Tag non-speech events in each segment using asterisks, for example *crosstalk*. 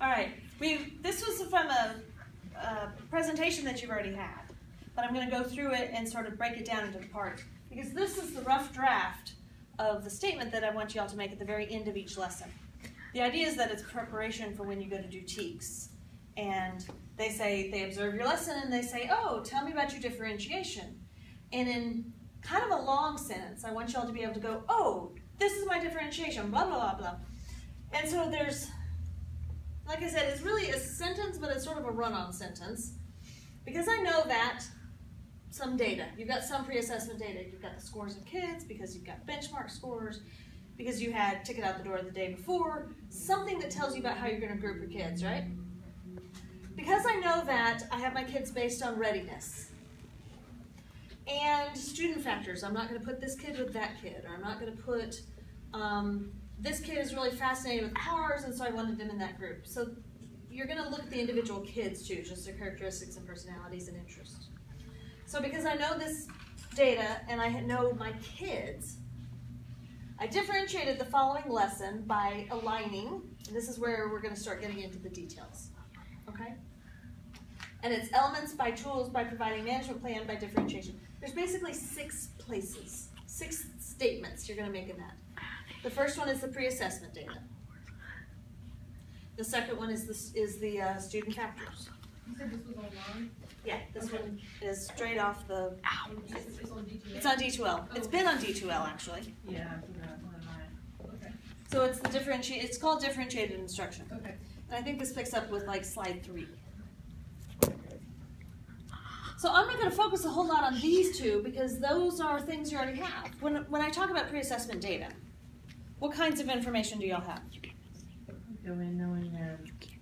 All right, we this was from a, a presentation that you've already had, but I'm going to go through it and sort of break it down into parts because this is the rough draft of the statement that I want you all to make at the very end of each lesson. The idea is that it's preparation for when you go to do TKES. And they say, they observe your lesson and they say, oh, tell me about your differentiation. And in kind of a long sentence, I want you all to be able to go, oh, this is my differentiation, blah, blah, blah, blah. And so there's, like I said, it's really a sentence, but it's sort of a run-on sentence. Because I know that some data. You've got some pre-assessment data. You've got the scores of kids because you've got benchmark scores, because you had ticket out the door the day before, something that tells you about how you're going to group your kids, right? Because I know that, I have my kids based on readiness. And student factors. I'm not going to put this kid with that kid, or I'm not going to put, um, this kid is really fascinated with cars, and so I wanted them in that group. So you're going to look at the individual kids too, just their characteristics and personalities and interests. So because I know this data and I know my kids, I differentiated the following lesson by aligning, and this is where we're going to start getting into the details. Okay? And it's elements by tools by providing management plan by differentiation. There's basically six places, six statements you're going to make in that. The first one is the pre-assessment data. The second one is the, is the uh, student factors. You said this was online? Yeah, this one is straight off the. It's it's on D2L? It's on D2L. It's been on D2L actually. Yeah, I forgot, one of mine. Okay, So it's the differentiate. It's called differentiated instruction, okay. and I think this picks up with like slide three. So I'm not going to focus a whole lot on these two because those are things you already have. When when I talk about pre-assessment data, what kinds of information do y'all have? Go in knowing their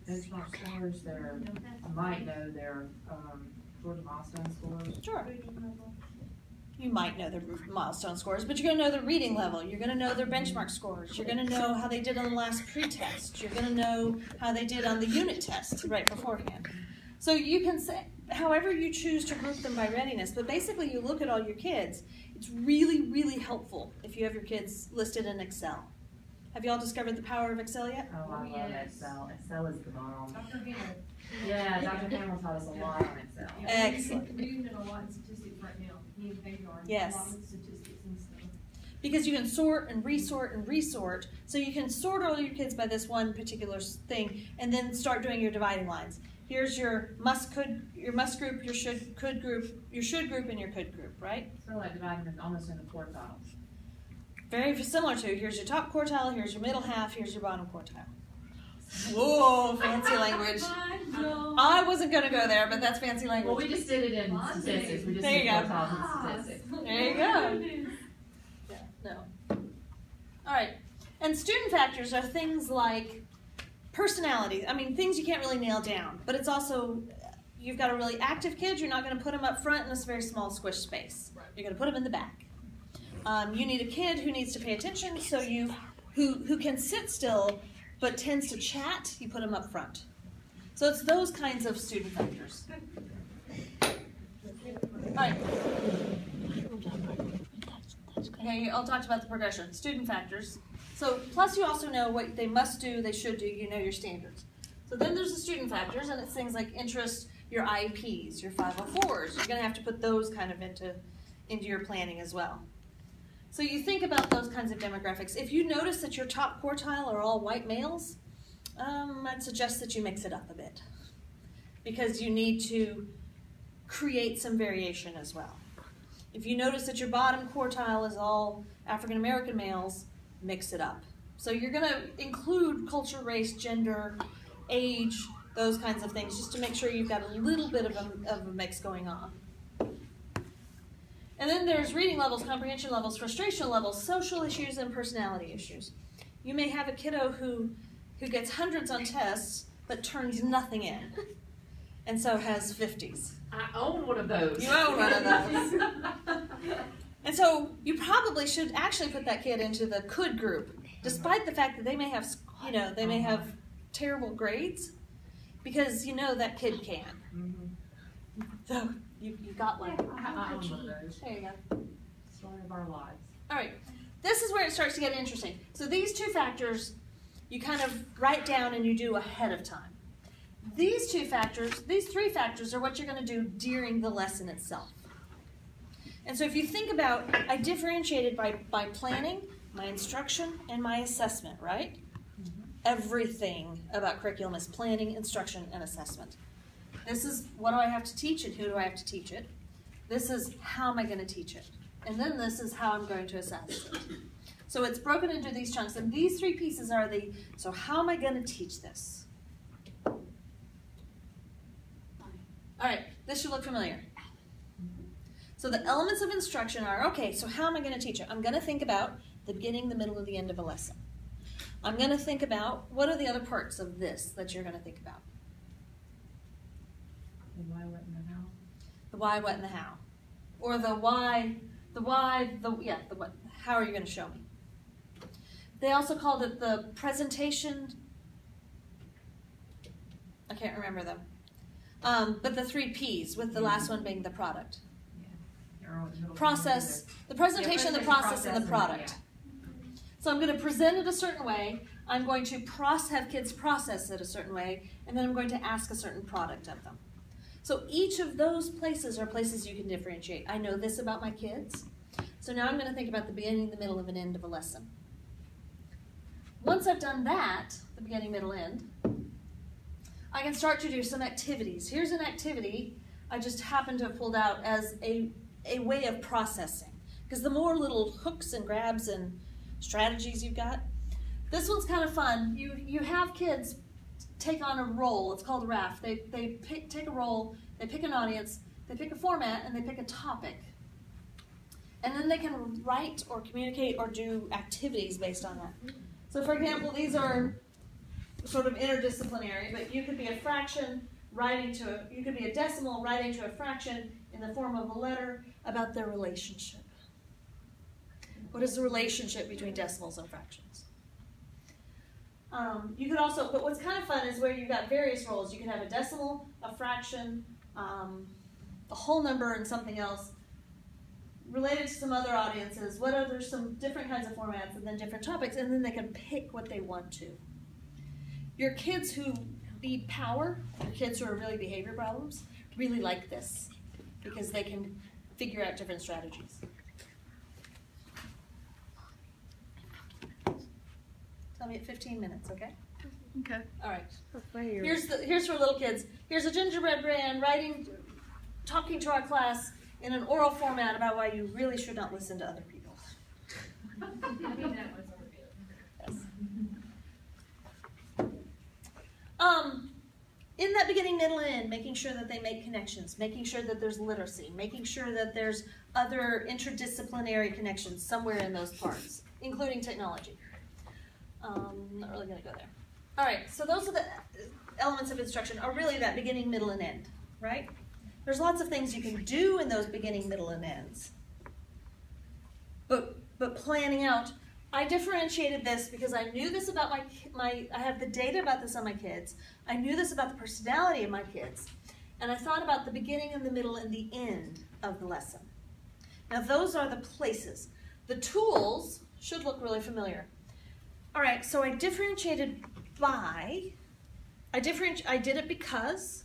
benchmark scores, their, I might know their, um, Georgia milestone scores. Sure. You might know their milestone scores, but you're going to know their reading level. You're going to know their benchmark scores. You're going to know how they did on the last pre-test. You're going to know how they did on the unit test right beforehand. So you can say, however you choose to group them by readiness, but basically you look at all your kids. It's really, really helpful if you have your kids listed in Excel. Have you all discovered the power of Excel yet? Oh, I oh, love Yes. Excel. Excel is the bomb. Dr. Hannah. Yeah, Dr. Hamill taught us a lot on Excel. Yeah, Excellent. We're using it a lot in statistics right now, me and Paige are. Yes. A lot with statistics and stuff. because you can sort and resort and resort. So you can sort all your kids by this one particular thing, and then start doing your dividing lines. Here's your must could your must group, your should could group, your should group, and your could group, right? Sort of like dividing them almost into quartiles. Very similar to here's your top quartile, here's your middle half, here's your bottom quartile. *laughs* Whoa, fancy language. I wasn't gonna go there, but that's fancy language. Well, we just did it in statistics. We just There you did go. statistics. *laughs* There you go. Yeah, no. All right. And student factors are things like personality. I mean, things you can't really nail down, but it's also you've got a really active kid. You're not going to put them up front in this very small squish space. You're going to put them in the back. Um, you need a kid who needs to pay attention, so you who who can sit still but tends to chat. You put them up front. So it's those kinds of student factors. All right. Okay, you all talked about the progression, student factors. So plus you also know what they must do, they should do, you know your standards. So then there's the student factors, and it's things like interest, your IEPs, your 504s. You're gonna have to put those kind of into, into your planning as well. So you think about those kinds of demographics. If you notice that your top quartile are all white males, um, I'd suggest that you mix it up a bit. Because you need to create some variation as well. If you notice that your bottom quartile is all African American males, mix it up. So you're going to include culture, race, gender, age, those kinds of things, just to make sure you've got a little bit of a, of a mix going on. And then there's reading levels, comprehension levels, frustration levels, social issues, and personality issues. You may have a kiddo who, who gets hundreds on tests but turns nothing in, and so has 50s. I own one of those. You own one of those. *laughs* And so you probably should actually put that kid into the could group, despite the fact that they may have, you know, they may have terrible grades, because you know that kid can. Mhm. So you, you got one. I own one of those. There you go. Story of our lives. All right, this is where it starts to get interesting. So these two factors, you kind of write down and you do ahead of time. These two factors, these three factors, are what you're going to do during the lesson itself. And so if you think about, I differentiated by, by planning, my instruction, and my assessment, right? Mm-hmm. Everything about curriculum is planning, instruction, and assessment. This is what do I have to teach and who do I have to teach it? This is how am I going to teach it? And then this is how I'm going to assess it. So it's broken into these chunks, and these three pieces are the so how am I going to teach this? All right, this should look familiar. So the elements of instruction are okay, so how am I going to teach it? I'm going to think about the beginning, the middle, and the end of a lesson. I'm going to think about what are the other parts of this that you're going to think about? The why, what, and the how. The why, what, and the how. Or the why, the why, the, yeah, the what. How are you going to show me? They also called it the presentation. I can't remember them. Um, but the three P's, with the last one being the product. Or what- middle- Process, the presentation, the process, and the product. So I'm going to present it a certain way. I'm going to have kids process it a certain way, and then I'm going to ask a certain product of them. So each of those places are places you can differentiate. I know this about my kids. So now I'm going to think about the beginning, the middle, of an end of a lesson. Once I've done that, the beginning, middle, end, I can start to do some activities. Here's an activity I just happened to have pulled out as a, a way of processing. Because the more little hooks and grabs and strategies you've got, this one's kind of fun. You, you have kids take on a role. It's called RAFT. They, they pick, take a role, they pick an audience, they pick a format, and they pick a topic. And then they can write or communicate or do activities based on that. So, for example, these are sort of interdisciplinary, but you could be a fraction writing to a, you could be a decimal writing to a fraction in the form of a letter about their relationship. What is the relationship between decimals and fractions? Um, you could also, but what's kind of fun is where you've got various roles. You can have a decimal, a fraction, um, a whole number, and something else related to some other audiences. What other some different kinds of formats, and then different topics, and then they can pick what they want to. Your kids who need power, your kids who are really behavior problems, really like this because they can figure out different strategies. Tell me at 15 minutes, okay? Okay. All right. Here's the here's for little kids. Here's a gingerbread man writing, talking to our class in an oral format about why you really should not listen to other people. *laughs* I think that was over good. Um, in that beginning, middle, and end, making sure that they make connections, making sure that there's literacy, making sure that there's other interdisciplinary connections somewhere in those parts, including technology. Um, not really going to go there. All right, so those are the elements of instruction, are really that beginning, middle, and end, right? There's lots of things you can do in those beginning, middle, and ends. But but planning out, I differentiated this because I knew this about my my I have the data about this on my kids. I knew this about the personality of my kids. And I thought about the beginning and the middle and the end of the lesson. Now those are the places. The tools should look really familiar. All right, so I differentiated by I different, I did it because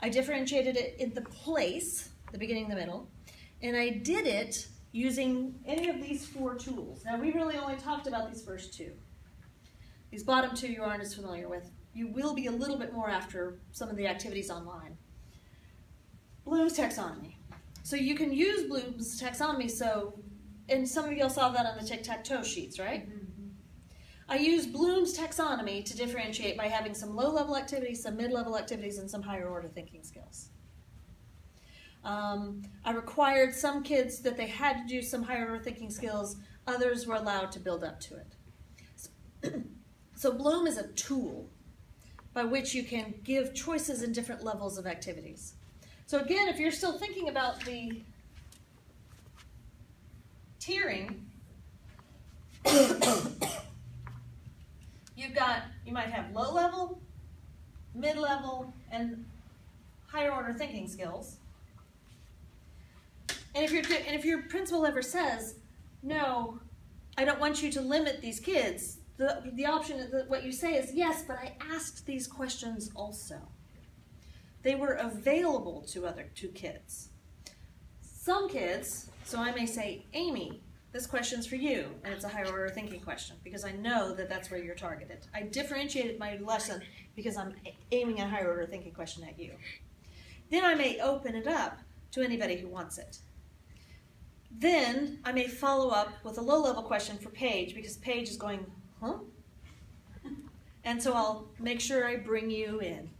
I differentiated it in the place, the beginning, the middle, and I did it using any of these four tools. Now, we really only talked about these first two. These bottom two you aren't as familiar with. You will be a little bit more after some of the activities online. Bloom's taxonomy. So you can use Bloom's taxonomy. So, and some of y'all saw that on the tic-tac-toe sheets, right? Mm-hmm. I use Bloom's taxonomy to differentiate by having some low-level activities, some mid-level activities, and some higher-order thinking skills. Um, I required some kids that they had to do some higher order thinking skills, others were allowed to build up to it. *clears throat* so, Bloom is a tool by which you can give choices in different levels of activities. So, again, if you're still thinking about the tiering, *coughs* you've got, you might have low level, mid level, and higher order thinking skills. And if your and if your principal ever says, "No, I don't want you to limit these kids," the, the option, the, what you say is, yes, but I asked these questions also. They were available to other, to kids. Some kids, so I may say, Amy, this question's for you, and it's a higher order thinking question, because I know that that's where you're targeted. I differentiated my lesson because I'm aiming a higher order thinking question at you. Then I may open it up to anybody who wants it. Then I may follow up with a low level question for Paige because Paige is going, huh? And so I'll make sure I bring you in.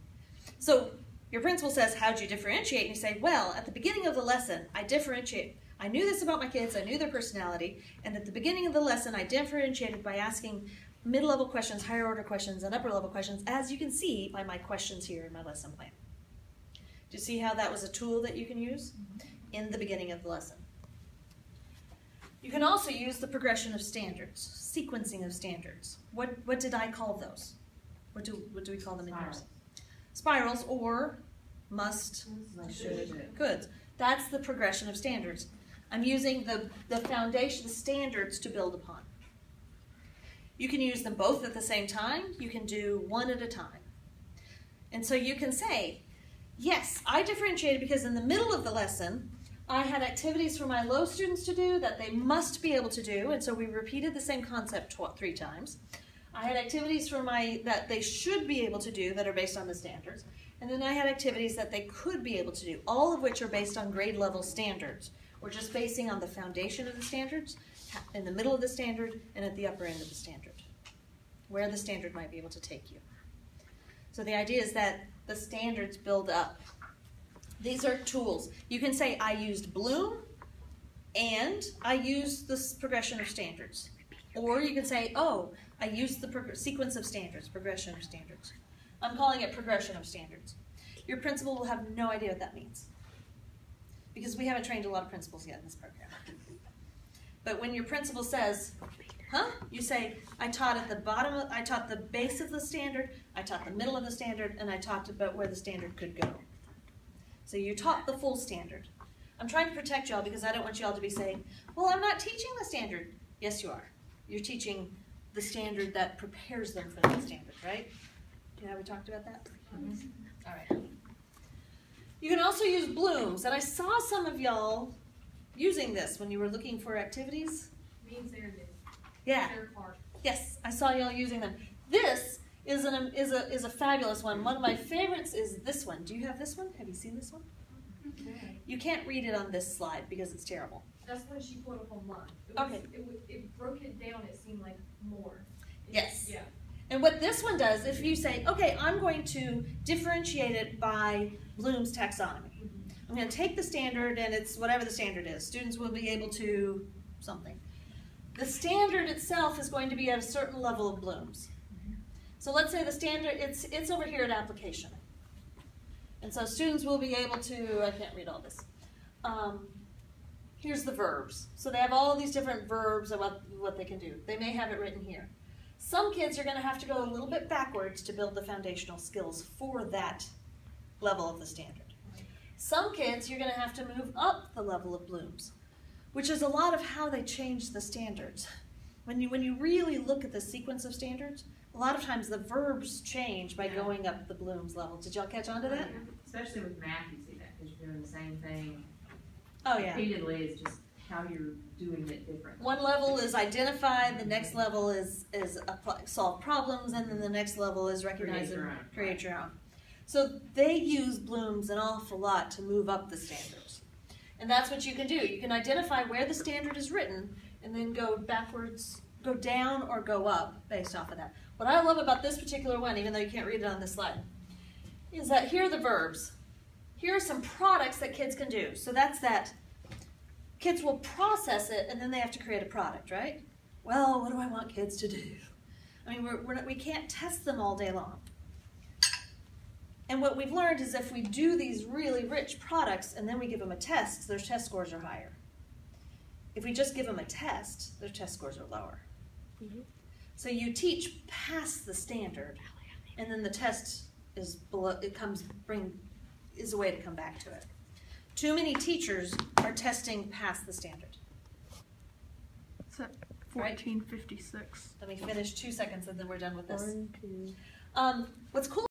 So your principal says, How'd you differentiate? And you say, Well, at the beginning of the lesson, I differentiate. I knew this about my kids, I knew their personality, and at the beginning of the lesson, I differentiated by asking mid level questions, higher order questions, and upper level questions, as you can see by my questions here in my lesson plan. Do you see how that was a tool that you can use mm-hmm. in the beginning of the lesson? You can also use the progression of standards, sequencing of standards. What, what did I call those? What do, what do we call them in yours? Spirals or must, Should. goods. That's the progression of standards. I'm using the, the foundation, the standards to build upon. You can use them both at the same time. You can do one at a time. And so you can say, yes, I differentiated because in the middle of the lesson, I had activities for my low students to do that they must be able to do, and so we repeated the same concept three times. I had activities for my that they should be able to do that are based on the standards, and then I had activities that they could be able to do, all of which are based on grade level standards. We're just basing on the foundation of the standards, in the middle of the standard, and at the upper end of the standard, where the standard might be able to take you. So the idea is that the standards build up. These are tools. You can say, I used Bloom and I used this progression of standards. Or you can say, oh, I used the sequence of standards, progression of standards. I'm calling it progression of standards. Your principal will have no idea what that means. Because we haven't trained a lot of principals yet in this program. But when your principal says, huh? You say, I taught at the bottom, of, I taught the base of the standard, I taught the middle of the standard, and I talked about where the standard could go. So you taught the full standard. I'm trying to protect y'all because I don't want y'all to be saying, well, I'm not teaching the standard. Yes, you are. You're teaching the standard that prepares them for that standard, right? You know how we talked about that? Mm-hmm. All right. You can also use blooms, and I saw some of y'all using this when you were looking for activities. Me and Sarah did. Yeah. Yes, I saw y'all using them. This is an is a is a fabulous one. One of my favorites is this one. Do you have this one? Have you seen this one? You can't read it on this slide because it's terrible. That's what she put up online. It was, Okay. It, it broke it down, it seemed like more. It- Yes. Yeah. And what this one does, if you say, okay, I'm going to differentiate it by Bloom's taxonomy. Mm-hmm. I'm going to take the standard and it's whatever the standard is. Students will be able to something. The standard itself is going to be at a certain level of Bloom's. So let's say the standard it's it's over here at application. And so students will be able to I can't read all this. Um, here's the verbs. So they have all these different verbs what, what they can do. They may have it written here. Some kids are going to have to go a little bit backwards to build the foundational skills for that level of the standard. Some kids you're going to have to move up the level of blooms, which is a lot of how they change the standards. When you when you really look at the sequence of standards, a lot of times the verbs change by going up the blooms level. Did y'all catch on to that? Especially with math, you see that, because you're doing the same thing Oh yeah. repeatedly, it's just how you're doing it differently. One level is identify, the next level is is apply, solve problems, and then the next level is recognize Create and own. create your own. So they use blooms an awful lot to move up the standards, and that's what you can do. You can identify where the standard is written, and then go backwards, go down or go up based off of that. What I love about this particular one, even though you can't read it on this slide, is that here are the verbs. Here are some products that kids can do. So that's that kids will process it and then they have to create a product, right? Well, what do I want kids to do? I mean, we're, we're not, we can't test them all day long. And what we've learned is if we do these really rich products and then we give them a test, their test scores are higher. If we just give them a test, their test scores are lower. So you teach past the standard, and then the test is below. It comes bring is a way to come back to it. Too many teachers are testing past the standard. Right. Fourteen fifty-six. Let me finish two seconds and then we're done with this. One, two. Um, what's cool